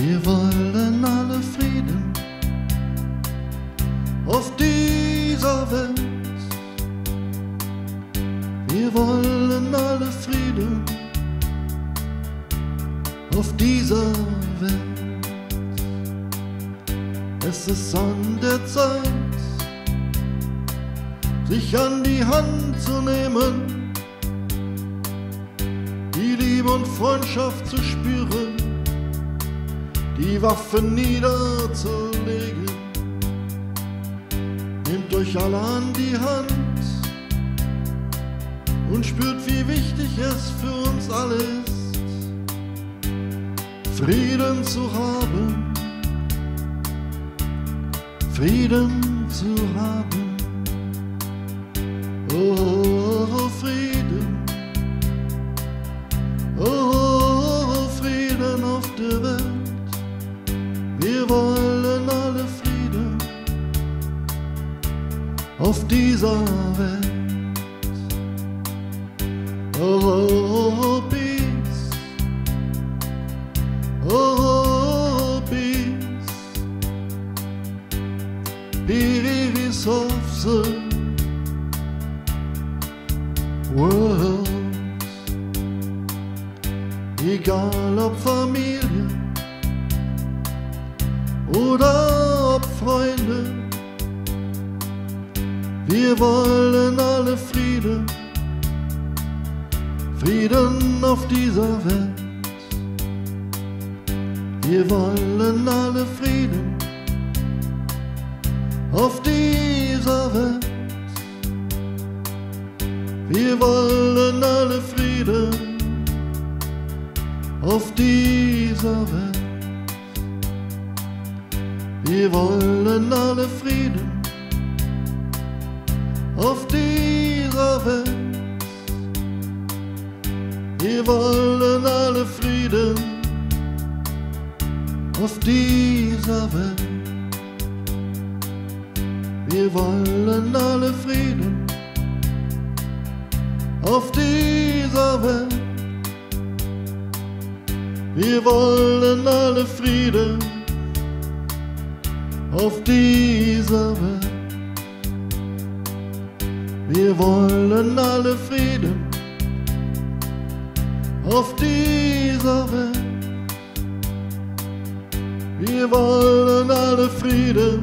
Wir wollen alle Frieden auf dieser Welt. Wir wollen alle Frieden auf dieser Welt. Es ist an der Zeit, sich an die Hand zu nehmen, die Liebe und Freundschaft zu spüren, die Waffen niederzulegen. Nehmt euch alle an die Hand und spürt, wie wichtig es für uns alle ist, Frieden zu haben, Frieden zu haben. Auf dieser Welt. Oh, peace. Oh, peace. Peace of the world. Egal ob Familie oder wir wollen alle Frieden. Frieden auf dieser Welt. Wir wollen alle Frieden auf dieser Welt. Wir wollen alle Frieden auf dieser Welt. Wir wollen alle Frieden auf dieser Welt. Wir wollen alle Frieden auf dieser Welt. Wir wollen alle Frieden auf dieser Welt. Wir wollen alle Frieden auf dieser Welt. Wir wollen alle Frieden auf dieser Welt. Wir wollen alle Frieden